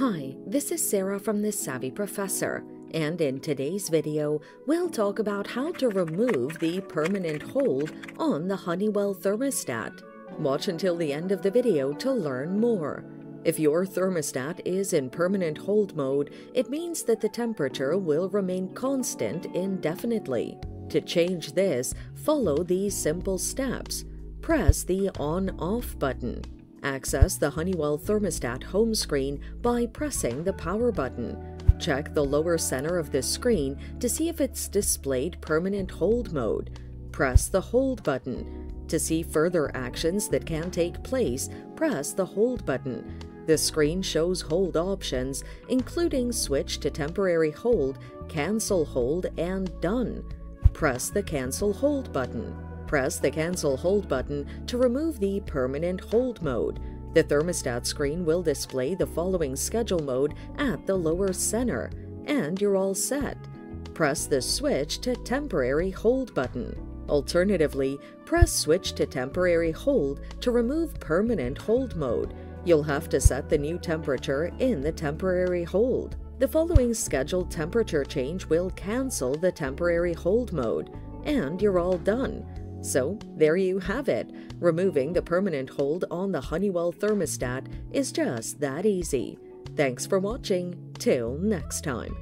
Hi, this is Sarah from The Savvy Professor, and in today's video, we'll talk about how to remove the permanent hold on the Honeywell thermostat. Watch until the end of the video to learn more. If your thermostat is in permanent hold mode, it means that the temperature will remain constant indefinitely. To change this, follow these simple steps. Press the on-off button. Access the Honeywell thermostat home screen by pressing the power button. Check the lower center of this screen to see if it's displayed permanent hold mode. Press the hold button. To see further actions that can take place, press the hold button. The screen shows hold options, including switch to temporary hold, cancel hold, and done. Press the cancel hold button. Press the Cancel Hold button to remove the Permanent Hold mode. The thermostat screen will display the following schedule mode at the lower center, and you're all set. Press the Switch to Temporary Hold button. Alternatively, press Switch to Temporary Hold to remove Permanent Hold mode. You'll have to set the new temperature in the temporary hold. The following scheduled temperature change will cancel the temporary hold mode, and you're all done. So, there you have it. Removing the permanent hold on the Honeywell thermostat is just that easy. Thanks for watching. Till next time.